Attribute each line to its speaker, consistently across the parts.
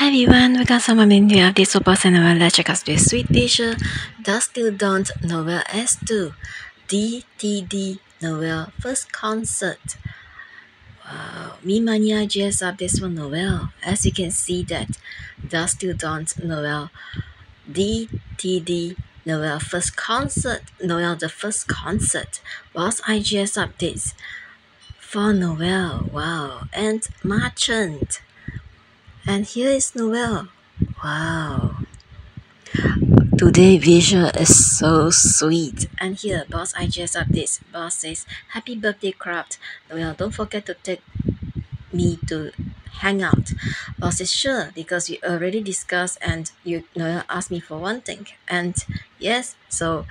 Speaker 1: Hi everyone, we got some updates for Boss and Noeul. Let's check out this sweet teacher. Dusk Till Dawn Noeul S2 DTD Noeul first concert. Wow, me mania just updates for Noeul. As you can see that Dusk Till Dawn Noeul DTD Noeul first concert. Noeul the first concert. Boss IGS updates for Noeul. Wow, and Marchant. And here is Noeul. Wow. Today visual is so sweet. And here, boss I just updates. Boss says, Happy birthday craft. Noeul, don't forget to take me to hang out. Boss says, sure, because we already discussed and you Noeul asked me for one thing. And yes, so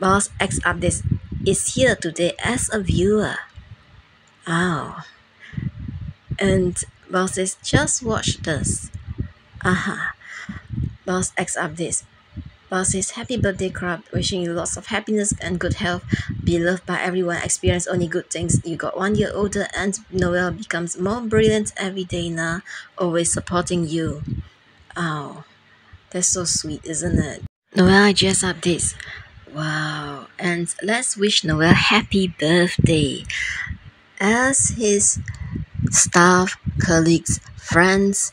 Speaker 1: boss X updates is here today as a viewer. Wow. And Boss says, just watch this. Aha. Boss X updates. Boss says, Happy birthday, crab. Wishing you lots of happiness and good health. Be loved by everyone. Experience only good things. You got one year older and Noeul becomes more brilliant every day now. Always supporting you. Oh, that's so sweet, isn't it? Noeul just updates. Wow. And let's wish Noeul happy birthday. As his staff, colleagues, friends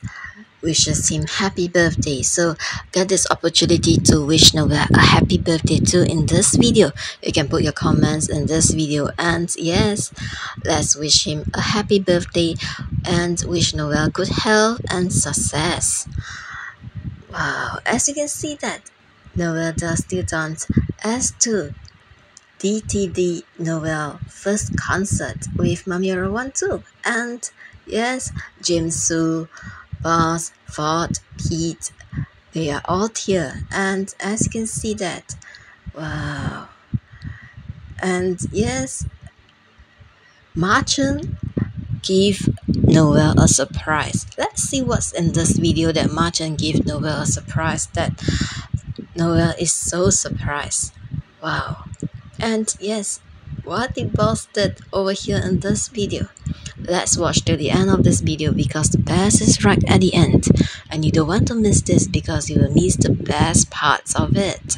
Speaker 1: wishes him happy birthday. So get this opportunity to wish Noeul a happy birthday too in this video. You can put your comments in this video and yes, let's wish him a happy birthday and wish Noeul good health and success. Wow, as you can see that Noeul Dusk Till Dawn S2 DTD Noeul first concert with Mamiya One Two And yes, Jim Su, Boss, Fort, Peat, they are all here. And as you can see that, wow. And yes, Martin give Noeul a surprise. Let's see what's in this video that Martin give Noeul a surprise that Noeul is so surprised. Wow. And yes, what the boss did over here in this video. Let's watch till the end of this video because the best is right at the end. And you don't want to miss this because you will miss the best parts of it.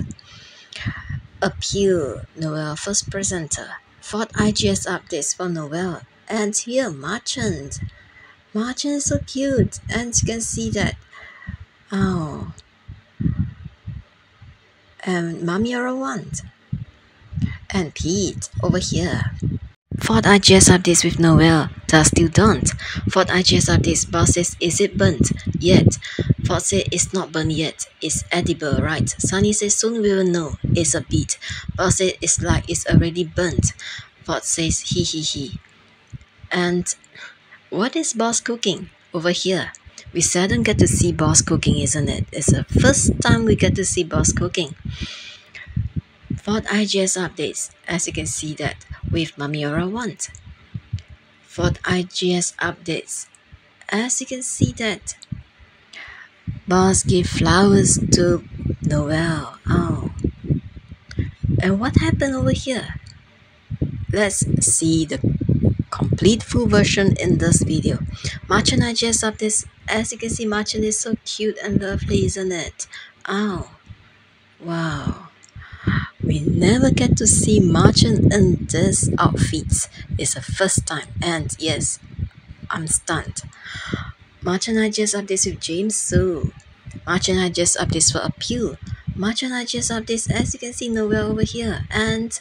Speaker 1: Appeal, Noeul first presenter. Fourth IGS updates for Noeul. And here, Marchand. Marchand is so cute. And you can see that. Oh. And Mamiya One and Peat over here. Thought I just IGS this with Noeul, Dusk Till Dawn. Fort IGS updates, boss says, is it burnt? Yet. Fort says, it's not burnt yet. It's edible, right? Sunny says, soon we will know. It's a bit. Boss says, it's like it's already burnt. Fort says, he he he. And what is boss cooking over here? We seldom get to see boss cooking, isn't it? It's the first time we get to see boss cooking. Fort IGS updates, as you can see that with Mamiya One. Fort IGS updates, as you can see that Boss give flowers to Noeul. Oh. And what happened over here? Let's see the complete full version in this video. Marchand IGS updates, as you can see Marchand is so cute and lovely, isn't it? Oh. Wow. We never get to see Marchand in this outfit. It's the first time, and yes, I'm stunned. Marchand I just updates with James Su. Marchand I just updates for Appeal. Marchand I just updates as you can see nowhere over here. And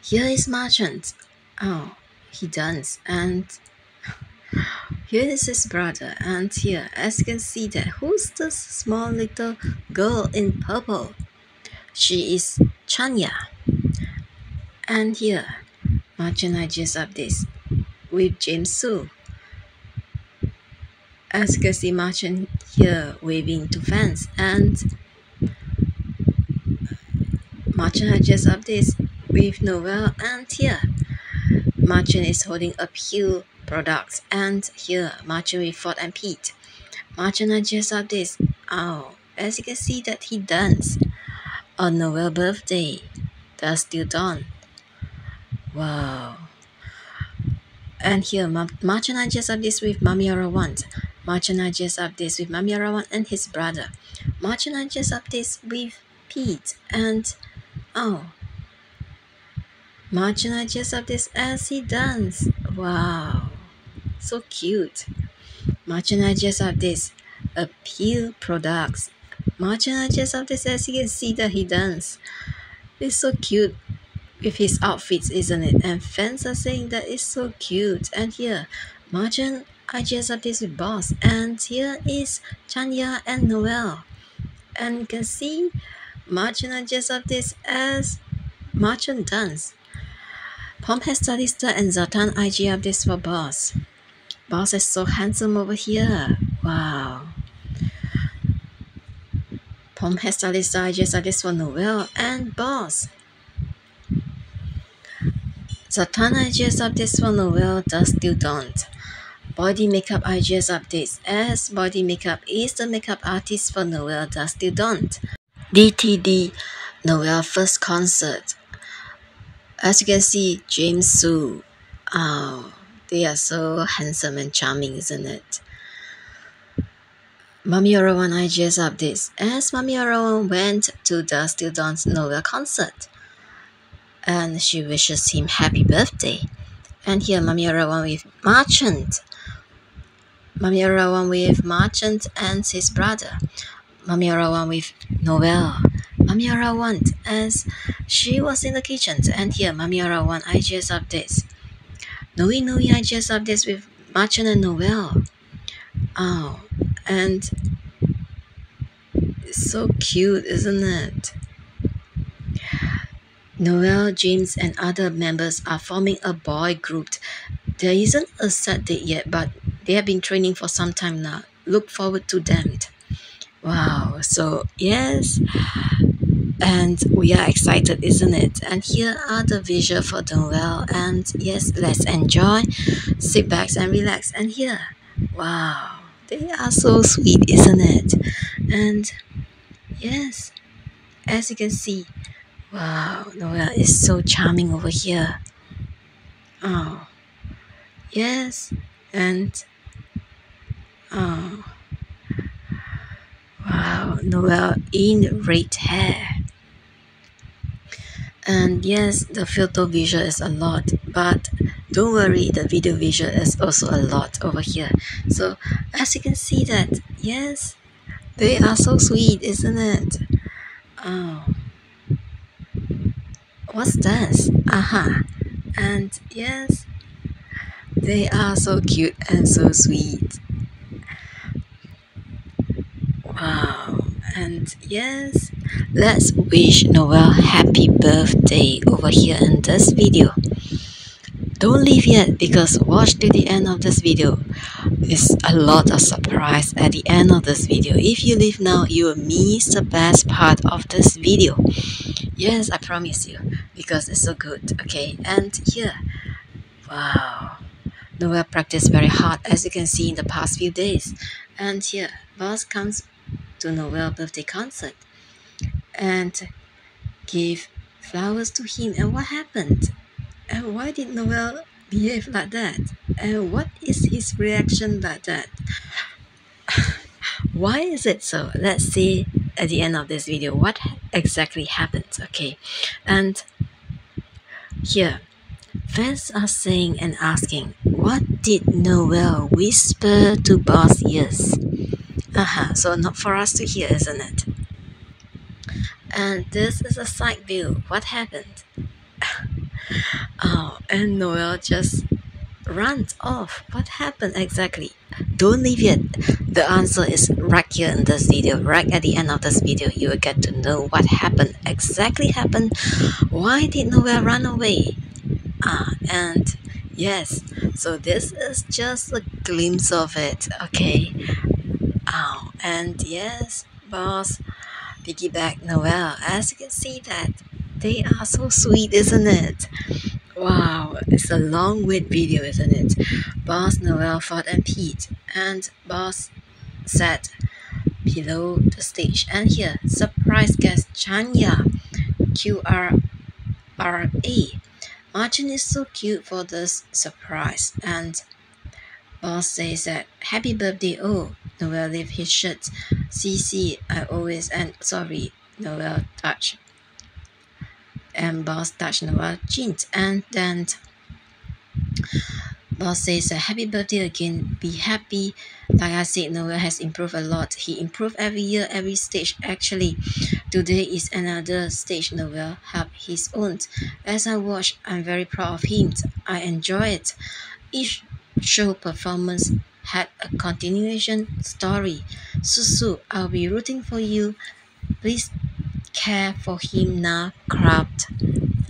Speaker 1: here is Marchand. Oh, he dance. And here is his brother. And here, as you can see that, who's this small little girl in purple? She is Chanya. And here, Marchand just updates with James Su. As you can see, Marchand here waving to fans and Marchand just updates with Noeul and here Marchand is holding a Pew products and here Marchand with Fort and Peat. Marchand just updates. Oh, as you can see that he dance on Noeul birthday. Dusk Till Dawn. Wow. And here, Ma- Marchana just updates with Mamiara 1. Marchana just updates with Mamiara 1 and his brother. Marchana just updates with Peat and oh, Marchana just updates as he dance. Wow, so cute. Marchana just updates Appeal Products. Marchana just updates as you can see that he dance. It's so cute with his outfits, isn't it? And fans are saying that it's so cute. And here, Marjan, I just updates with Boss. And here is Chanya and Noeul. And you can see Marjan I just updates as Marjan dance. Pom has Statista and Zatan IG updates for Boss. Boss is so handsome over here. Wow. Has Statista IG updates for Noeul and Boss. Zatanna IGS updates for Noeul Dusk Till Dawn. Body makeup IGS updates as body makeup is the makeup artist for Noeul Dusk Till Dawn. DTD Noeul first concert. As you can see, James Su. Oh, they are so handsome and charming, isn't it? Mami Arawan IGS updates as Mami Arawan went to the Still Dance Noeul concert and she wishes him happy birthday. And here Mami Arawan with Marchant. Mami Arawan with Marchant and his brother. Mami Arawan with Noeul. Mami Arawan as she was in the kitchen. And here Mami Arawan IGS updates. Nui Nui IGS updates with Marchant and Noeul. Oh, and it's so cute, isn't it? Noeul, James, and other members are forming a boy group. There isn't a set date yet, but they have been training for some time now. Look forward to them. Wow, so yes, and we are excited, isn't it? And here are the visual for Noeul, and yes, let's enjoy, sit back and relax. And here, wow, they are so sweet, isn't it? And yes, as you can see, Wow, Noeul is so charming over here. Oh, yes, and oh, wow, Noeul in red hair. And yes, the photo visual is a lot, but don't worry, the video visual is also a lot over here. So as you can see that, yes, they are so sweet, isn't it? Oh what's this? Aha. And yes, they are so cute and so sweet. Wow. And yes, let's wish Noeul happy birthday over here in this video. Don't leave yet because watch to the end of this video. There's a lot of surprise at the end of this video. If you leave now, you will miss the best part of this video. Yes, I promise you because it's so good. Okay, and here, wow, Noeul practiced very hard as you can see in the past few days. And here, Boss comes to Noeul birthday concert and give flowers to him. And what happened? And why did Noeul behave like that? And what is his reaction like that? why is it so? Let's see at the end of this video what exactly happened. Okay, and here fans are saying and asking, what did Noeul whisper to Boss ears? Uh-huh, so not for us to hear, isn't it? And this is a side view. What happened? oh, and Noeul just runs off. What happened exactly? Don't leave yet. The answer is right here in this video. Right at the end of this video, you will get to know what happened. Exactly happened. Why did Noeul run away? Ah, and yes, so this is just a glimpse of it. Okay. Oh, and yes, boss, piggyback Noeul. As you can see that they are so sweet, isn't it? Wow, it's a long wait video, isn't it? Boss, Noeul, Fort, and Peat, and Boss sat below the stage. And here, surprise guest Chanya, QRRA, Martin is so cute for this surprise, and Boss says that happy birthday. Oh, Noeul leave his shirt. See, I always and sorry, Noeul touch. And Boss touch Noeul jeans, and then Boss says happy birthday again. Be happy. Like I said, Noeul has improved a lot. He improved every year, every stage. Actually, today is another stage Noeul have his own. As I watch, I'm very proud of him. I enjoy it. Each show performance had a continuation story. Susu, I'll be rooting for you. Please care for him now, cropped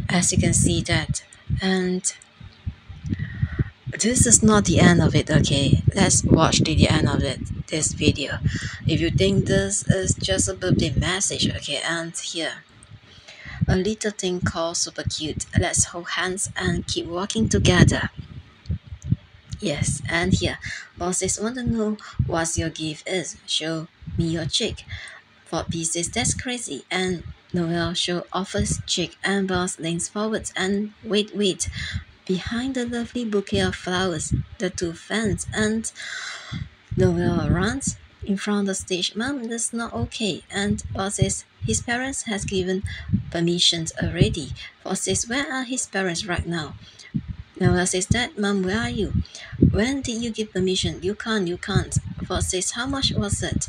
Speaker 1: As you can see that. And this is not the end of it okay? Let's watch to the end of it this video. If you think this is just a birthday message okay and here. A little thing called super cute. Let's hold hands and keep walking together. Yes and here. Bosses want to know what your gift is. Show me your cheek for pieces that's crazy and Noeul show offers cheek and boss leans forward and wait wait Behind the lovely bouquet of flowers, the two fans and Noeul runs in front of the stage. Mom, that's not okay. And Boss says his parents has given permissions already. Boss says, where are his parents right now? Noeul says, Dad, Mom, where are you? When did you give permission? You can't, you can't. Boss says, how much was it?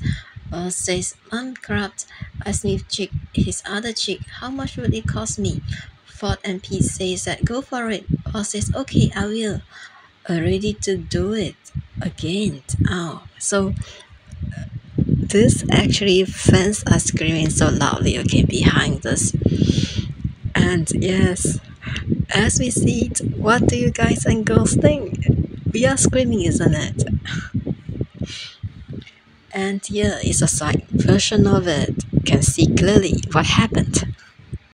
Speaker 1: Boss says, grabbed a sniff cheek, his other cheek. How much would it cost me? Fort and Peat says that go for it. Paul says, okay, I will. Uh, ready to do it again. Oh, so this actually fans are screaming so loudly, okay, behind us. And yes, as we see it, what do you guys and girls think? We are screaming, isn't it? And here is a side version of it. You can see clearly what happened.